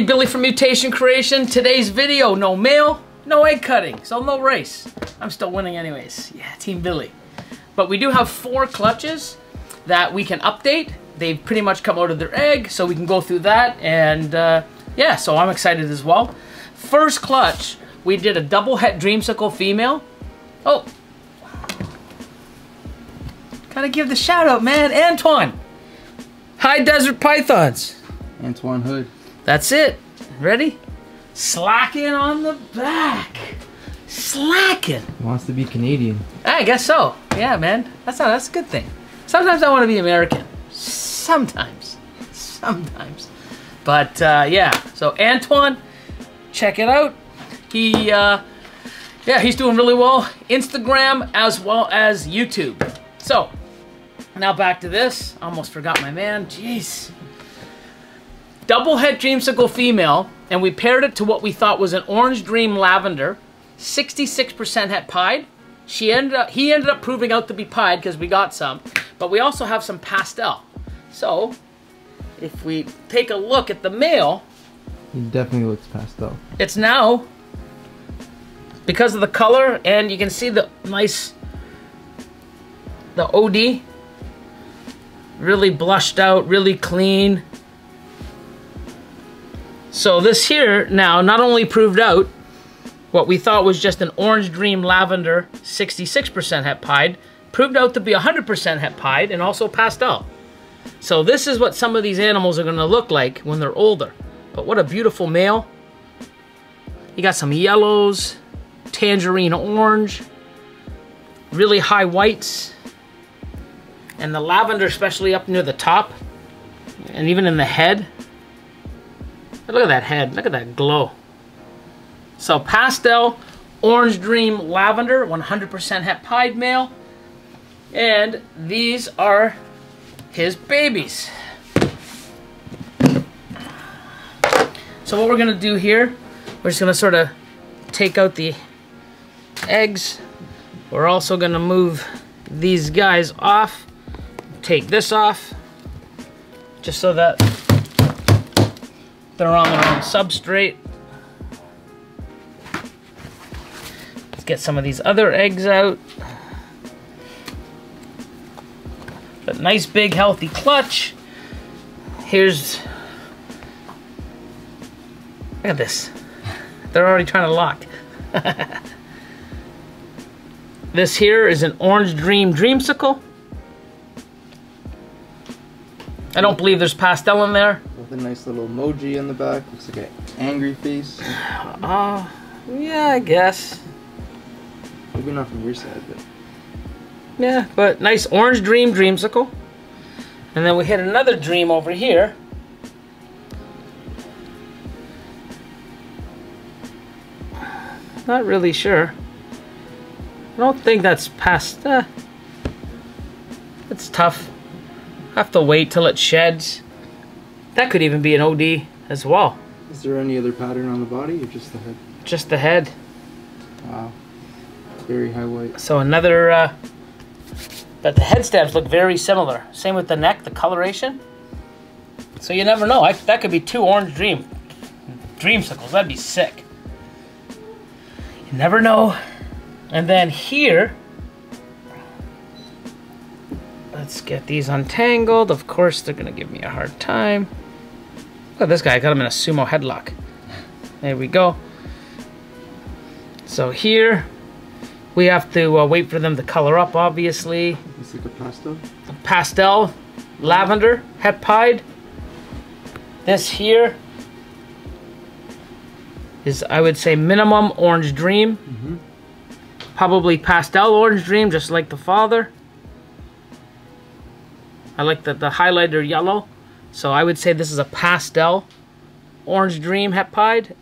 everybody, Billy from Mutation Creation. Today's video, no male, no egg cutting, so no race. I'm still winning anyways. Yeah, Team Billy. But we do have four clutches that we can update. They've pretty much come out of their egg, so we can go through that. And uh, yeah, so I'm excited as well. First clutch, we did a double het dreamsicle female. Oh, gotta give the shout out, man. Antoine. High Desert Pythons. Antoine Hood. That's it. Ready? Slacking on the back. Slacking. Wants to be Canadian. I guess so. Yeah, man. That's not, that's a good thing. Sometimes I want to be American. Sometimes. Sometimes. But uh, yeah. So Antoine, check it out. He uh, yeah, he's doing really well. Instagram as well as YouTube. So now back to this. Almost forgot my man. Jeez double het dreamsicle female, and we paired it to what we thought was an orange dream lavender, 66% het pied. She ended up, he ended up proving out to be pied because we got some, but we also have some pastel. So, if we take a look at the male, he definitely looks pastel. It's now because of the color, and you can see the nice the OD really blushed out, really clean. So this here now not only proved out what we thought was just an Orange Dream Lavender 66% het pied, proved out to be 100% het pied and also pastel. So this is what some of these animals are gonna look like when they're older. But what a beautiful male. You got some yellows, tangerine orange, really high whites, and the lavender especially up near the top, and even in the head. Look at that head. Look at that glow. So pastel, orange dream lavender, 100% het pied male. And these are his babies. So what we're gonna do here, we're just gonna sort of take out the eggs. We're also gonna move these guys off. Take this off, just so that they're on their own substrate. Let's get some of these other eggs out. But nice big healthy clutch. Here's, look at this. They're already trying to lock. this here is an Orange Dream Dreamsicle. I don't believe there's pastel in there. A nice little emoji in the back. Looks like an angry face. Uh, yeah, I guess. Maybe not from your side, but... Yeah, but nice orange dream dreamsicle. And then we hit another dream over here. Not really sure. I don't think that's past. Uh, it's tough. Have to wait till it sheds. That could even be an OD as well. Is there any other pattern on the body or just the head? Just the head. Wow. Very high white. So another, uh, but the head stamps look very similar. Same with the neck, the coloration. So you never know. I, that could be two orange dream dreamsicles. That'd be sick. You never know. And then here, let's get these untangled. Of course, they're gonna give me a hard time. Look at this guy. I got him in a sumo headlock. There we go. So here, we have to uh, wait for them to color up, obviously. It's like a pastel? Pastel, lavender, het pied. This here is, I would say, minimum orange dream. Mm -hmm. Probably pastel orange dream, just like the father. I like the, the highlighter yellow. So I would say this is a pastel orange dream pied.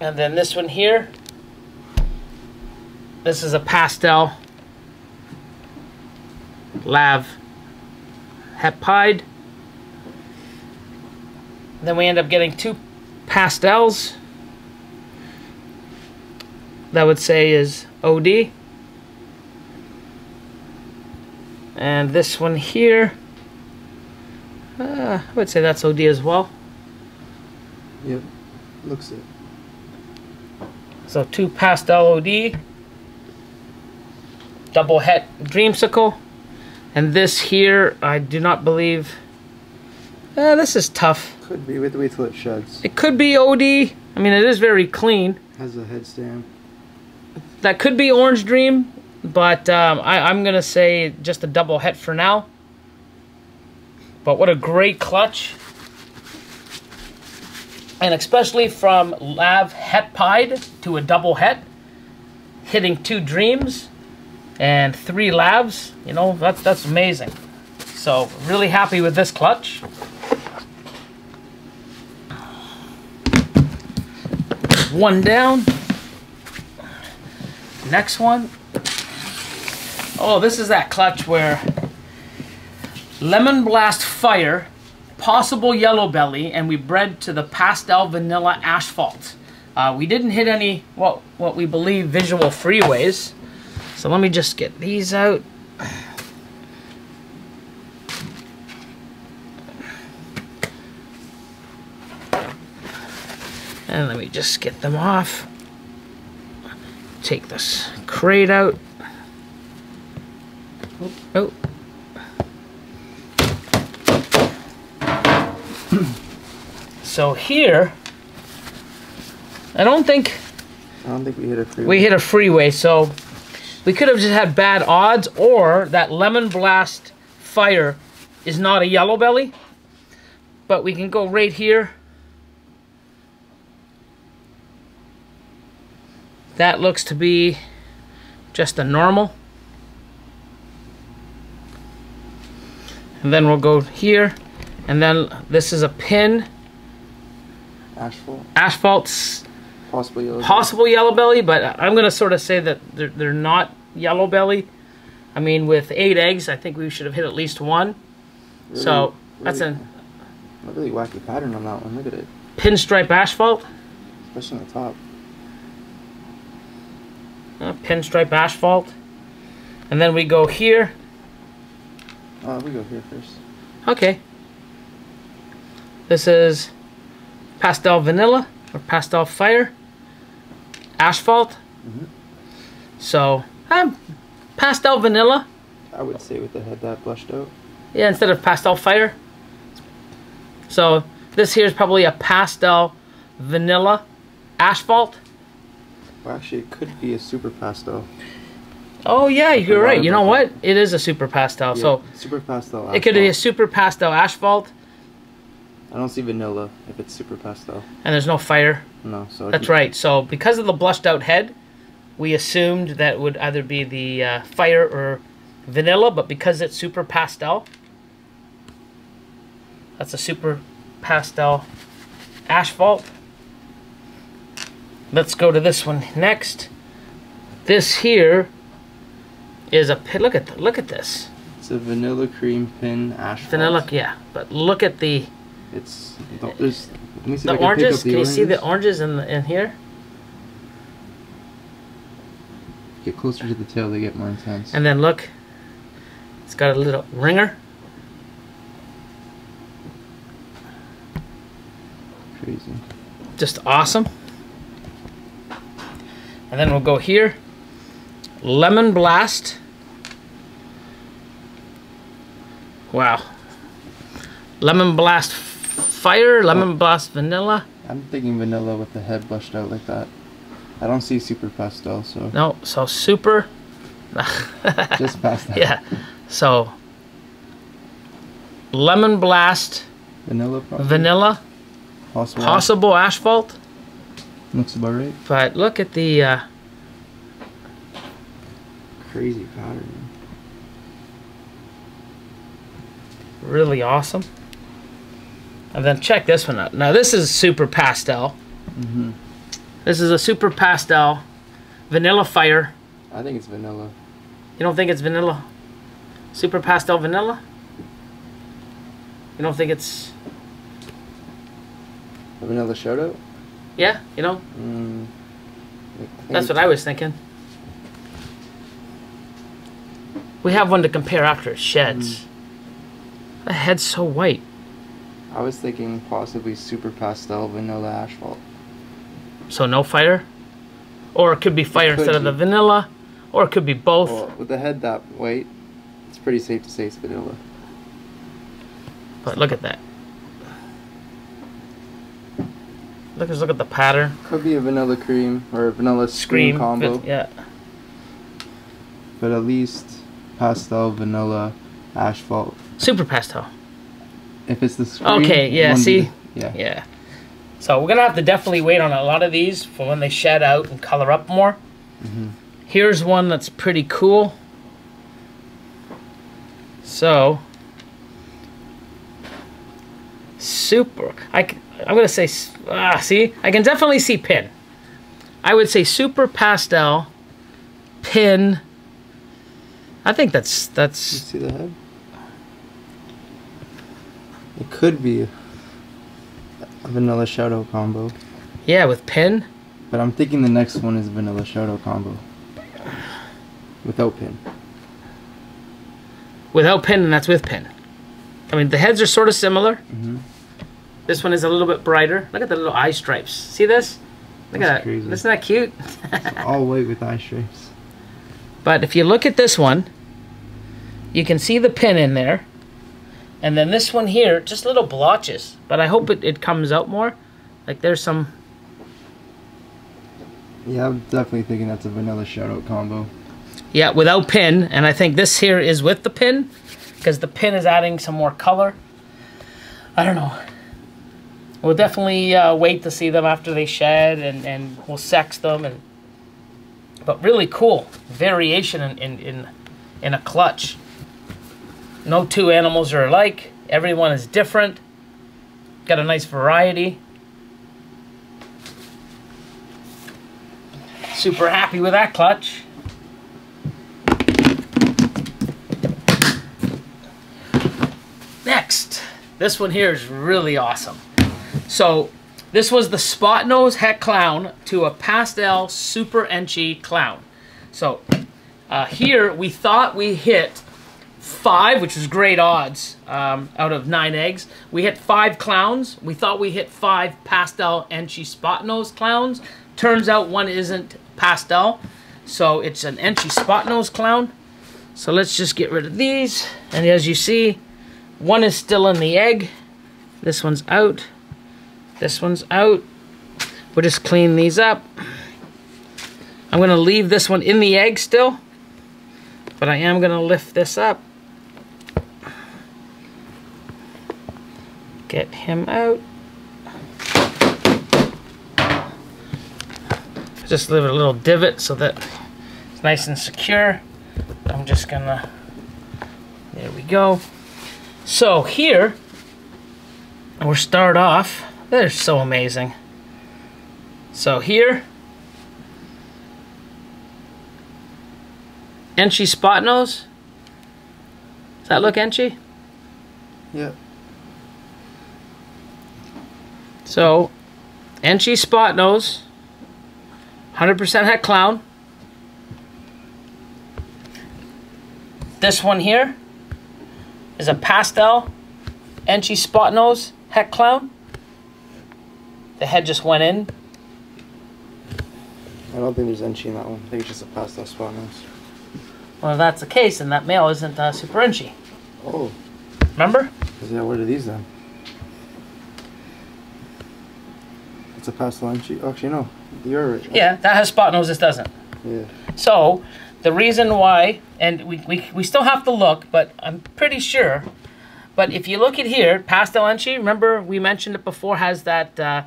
And then this one here, this is a pastel lav pied. Then we end up getting two pastels that would say is OD. And this one here, uh, I would say that's OD as well. Yep. Looks it. So two pastel OD, double het dreamsicle, and this here I do not believe. Uh, this is tough. Could be. with to wait it sheds. It could be OD. I mean, it is very clean. Has a head stamp. That could be Orange Dream, but um, I, I'm gonna say just a double het for now. But what a great clutch. And especially from Lav Het Pied to a double het, hitting two dreams and three lavs, you know, that's that's amazing. So really happy with this clutch. One down. Next one. Oh, this is that clutch where Lemon Blast Fire, possible Yellow Belly, and we bred to the Pastel Vanilla Asphalt. Uh, we didn't hit any, what, what we believe, visual freeways. So let me just get these out. And let me just get them off. Take this crate out. Oh. oh. so here, I don't think I don't think we hit a free. we hit a freeway, so we could have just had bad odds, or that lemon blast fire is not a yellow belly. But we can go right here. That looks to be just a normal. And then we'll go here. And then this is a pin. asphalt. Asphalt's Possible yellow. possible yellow belly, but I'm gonna sort of say that they're, they're not yellow belly. I mean, with eight eggs, I think we should have hit at least one. Really- so that's really- a a really wacky pattern on that one. Look at it, pinstripe asphalt. especially on the top. Uh, pinstripe asphalt. And then we go here. Oh, we go here first. Okay. This is pastel vanilla or pastel fire. Asphalt. Mhm. So, um, pastel vanilla. I would say with the head that blushed out. Yeah, instead of pastel fire. So this here is probably a pastel vanilla asphalt. Well, actually, it could be a super pastel. Oh yeah, you're right. You know what? It is a super pastel. So super pastel. it could be a super pastel asphalt, I don't see vanilla if it's super pastel. and there's no fire. No, so That's right. So because of the blushed out head, we assumed that would either be the uh, fire or vanilla, but because it's super pastel, that's a super pastel asphalt. Let's go to this one next. This here is a pi- look at th- look at this It's a vanilla cream pin asphalt. vanilla. Yeah, but look at the It's there's. Let me see the if I can pick oranges. up the Can you see the oranges. oranges in the, in here? Get closer to the tail, they get more intense. And then look, it's got a little ringer. Crazy. Just awesome. And then we'll go here. Lemon Blast. Wow. Lemon Blast Fire, Lemon Blast Vanilla. I'm thinking vanilla with the head blushed out like that. I don't see super pastel, so No, so super. just past that. yeah. So Lemon Blast Vanilla probably. Vanilla, Possible. possible asphalt. Looks about right. But look at the uh, Crazy pattern. Really awesome. And then check this one out. Now this is super pastel. Mm-hmm. This is a super pastel vanilla fire. I think it's vanilla. You don't think it's vanilla? Super pastel vanilla? You don't think it's A vanilla shadow? yeah? You know Mm, that's what I was thinking. We have one to compare after it sheds. The head's so white. I was thinking possibly super pastel vanilla asphalt. So no fire? Or it could be fire could instead of the vanilla, or it could be both. Well, with the head that white, it's pretty safe to say it's vanilla. But look at that. Look, just look at the pattern. Could be a vanilla cream or a vanilla scream, Scream. combo, Yeah. but at least pastel vanilla asphalt. Super pastel. If it's the scream, Okay, yeah, see? yeah. Yeah. So we're gonna have to definitely wait on a lot of these for when they shed out and color up more. Mhm. Here's one that's pretty cool. So super. I, I'm gonna say ah. See, I can definitely see pin. I would say super pastel, pin. I think that's You that's see the head? It could be a vanilla shadow combo, yeah with pin. but I'm thinking the next one is vanilla shadow combo without pin. without pin and that's with pin. I mean, the heads are sort of similar. Mhm. This one is a little bit brighter. Look at the little eye stripes. See this? Look That's at that. crazy. Isn't that cute? All white with eye stripes. but if you look at this one, you can see the pin in there. And then this one here, just little blotches. But I hope it, it comes out more. Like there's some, Yeah, I'm definitely thinking that's a vanilla shadow combo. yeah, without pin. And I think this here is with the pin. Because the pin is adding some more color. I don't know. We'll definitely uh, wait to see them after they shed, and, and we'll sex them. And but really cool variation in, in in in a clutch. No two animals are alike. Everyone is different. Got a nice variety. Super happy with that clutch. Next, this one here is really awesome. So, this was the Spot Nose het Clown to a Pastel Super Enchi Clown. So, uh, here we thought we hit five, which was great odds um, out of nine eggs. We hit five clowns. We thought we hit five Pastel Enchi Spot Nose clowns. Turns out one isn't pastel, so it's an Enchi Spot Nose clown. So let's just get rid of these. And as you see, one is still in the egg. This one's out. This one's out. We'll just clean these up. I'm going to leave this one in the egg still. But I am going to lift this up. Get him out. Just leave it a little divot so that it's nice and secure. I'm just going to... There we go. So here, we'll start off. They're so amazing. So here, Enchi spot nose. Does that look Enchi? Yeah. So, Enchi spot nose, 100% het clown. This one here is a pastel Enchi spot nose het clown. The head just went in. I don't think there's enchi in that one. I think it's just a pastel spot nose. Well, if that's the case, then that male isn't uh, super Enchi. Oh. Remember? Yeah, what are these then? It's a pastel enchi. Oh, actually, no. You're right. Yeah, that has spot nose. This doesn't. Yeah. So, the reason why, and we, we, we still have to look, but I'm pretty sure. But if you look at here, Pastel Enchi, remember we mentioned it before, has that, uh,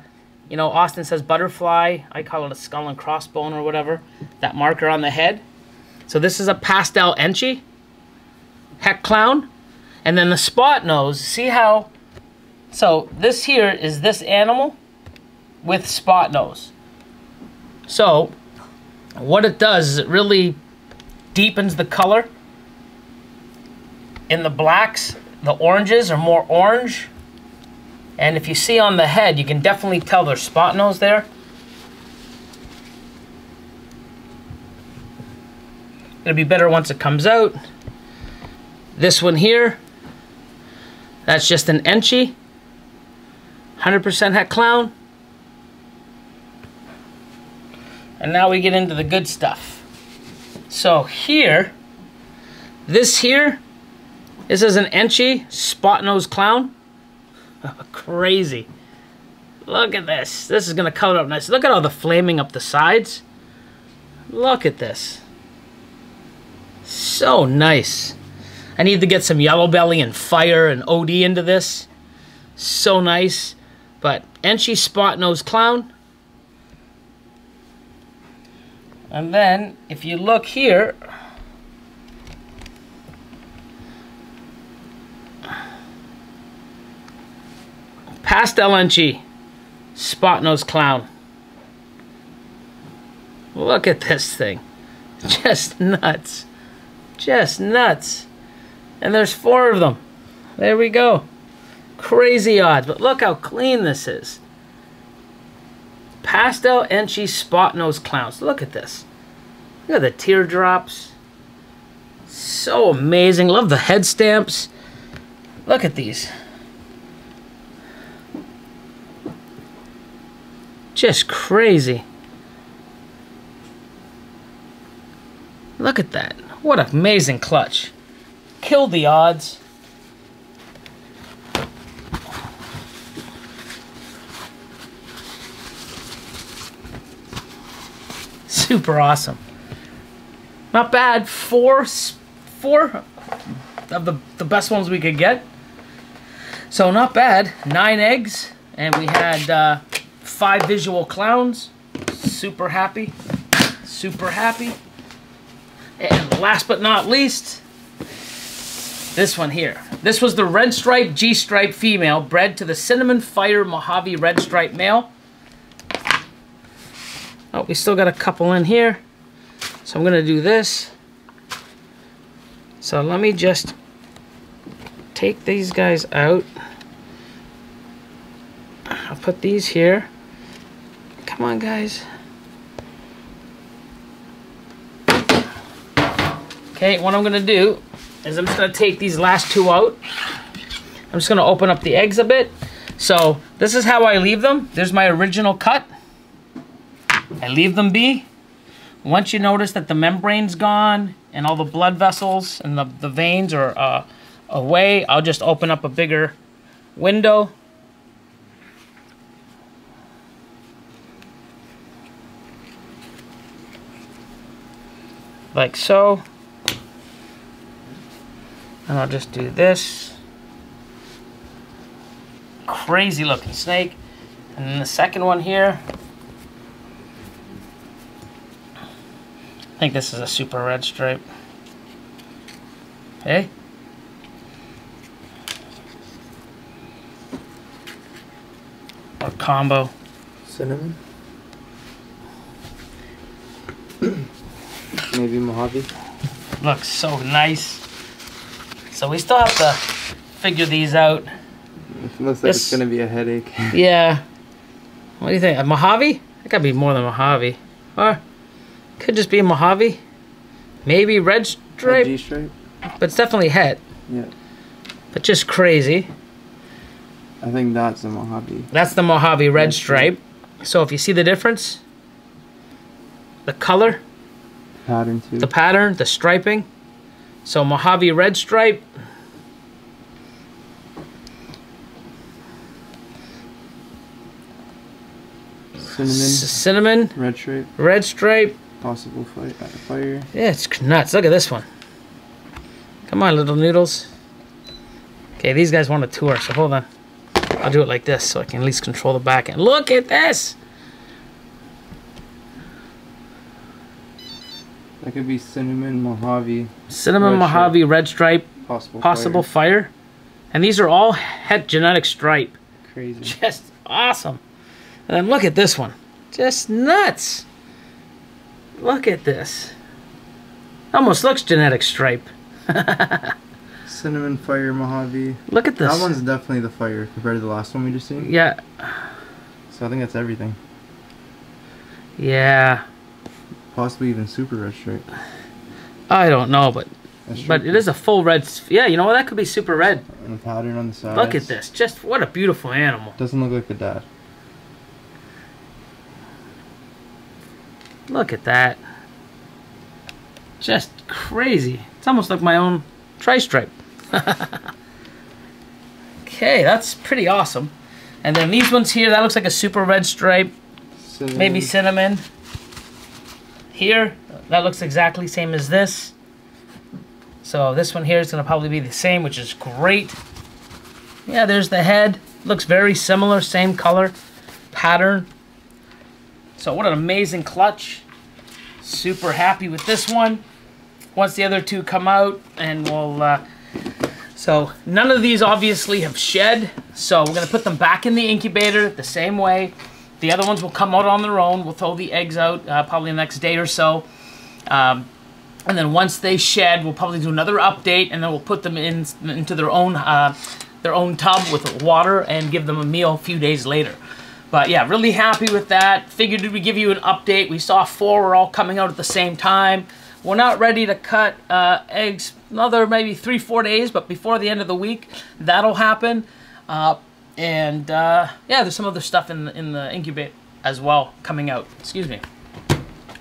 you know, Austin says butterfly. I call it a skull and crossbone or whatever. That marker on the head. So this is a Pastel Enchi. Het Clown. And then the spot nose, see how... So this here is this animal with spot nose. So what it does is it really deepens the color. In the blacks, the oranges are more orange. And if you see on the head, you can definitely tell there's spot nose there. It'll be better once it comes out. This one here, that's just an Enchi. 100% het clown. And now we get into the good stuff. So here, this here, this is an Enchi spot nose clown. Crazy. Look at this. This is going to color up nice. Look at all the flaming up the sides. Look at this. So nice. I need to get some yellow belly and fire and OD into this. So nice. But Enchi Spot Nose Clown. And then, if you look here, Pastel Enchi Spot Nose Clown. Look at this thing. Just nuts. Just nuts. And there's four of them. There we go. Crazy odds, but look how clean this is. Pastel Enchi Spot Nose Clowns. Look at this. Look at the teardrops. So amazing. Love the head stamps. Look at these. Just crazy. Look at that. What an amazing clutch. Kill the odds. Super awesome. Not bad. Four, four of the, the best ones we could get. So not bad. Nine eggs. And we had uh, five visual clowns. Super happy. Super happy. And last but not least, this one here. This was the red stripe G stripe female bred to the cinnamon fire Mojave red stripe male. Oh, we still got a couple in here. So I'm gonna do this. So let me just take these guys out. I'll put these here. Come on, guys. Okay, what I'm gonna do is I'm just gonna take these last two out. I'm just gonna open up the eggs a bit. So this is how I leave them. There's my original cut. I leave them be. Once you notice that the membrane's gone and all the blood vessels and the, the veins are uh, away, I'll just open up a bigger window. Like so. And I'll just do this. Crazy looking snake. And then the second one here. I think this is a super red stripe. Hey? Or combo. Cinnamon. Maybe Mojave. Looks so nice. So we still have to figure these out. It looks like it's gonna be a headache. Yeah. What do you think? A Mojave? That gotta be more than Mojave. Or could just be a Mojave. Maybe red stripe, G stripe. but it's definitely het. Yeah. But just crazy. I think that's the Mojave. That's the Mojave red stripe. So if you see the difference, the color, Pattern too. the pattern, the striping. So Mojave red stripe. Cinnamon. Cinnamon, Red stripe. red stripe. Possible fi- uh, fire. Yeah, it's nuts. Look at this one. Come on, little noodles. Okay, these guys want a tour, so hold on. I'll do it like this so I can at least control the back end. Look at this! That could be cinnamon Mojave. Cinnamon Red Mojave red stripe, Possible. possible Fire. fire. And these are all het genetic stripe. Crazy. Just awesome. And then look at this one. Just nuts. Look at this. Almost looks genetic stripe. Cinnamon fire Mojave. Look at this. That one's definitely the fire compared to the last one we just seen. Yeah, So I think that's everything. yeah. Possibly even super red stripe. I don't know, but But it is a full red. Yeah, you know what? That could be super red. And a pattern on the side. Look at this. Just what a beautiful animal. Doesn't look like a dad. Look at that. Just crazy. It's almost like my own tri-stripe. okay, that's pretty awesome. And then these ones here, that looks like a super red stripe. Cinnamon. Maybe cinnamon. Here, that looks exactly same as this. So this one here is going to probably be the same, which is great. Yeah, there's the head. Looks very similar, same color, pattern. So what an amazing clutch. Super happy with this one. Once the other two come out, and we'll... Uh, so none of these obviously have shed. So we're going to put them back in the incubator the same way. The other ones will come out on their own. We'll throw the eggs out uh, probably the next day or so. Um, and then once they shed, we'll probably do another update, and then we'll put them in into their own uh, their own tub with water and give them a meal a few days later. But yeah, really happy with that. Figured we give you an update. We saw four were all coming out at the same time. We're not ready to cut uh, eggs another maybe three four days, but before the end of the week, that'll happen. Uh, and uh, yeah, there's some other stuff in the, in the incubate as well coming out. Excuse me.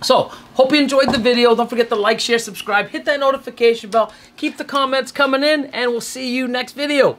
So, hope you enjoyed the video. Don't forget to like, share, subscribe, hit that notification bell, keep the comments coming in, and we'll see you next video.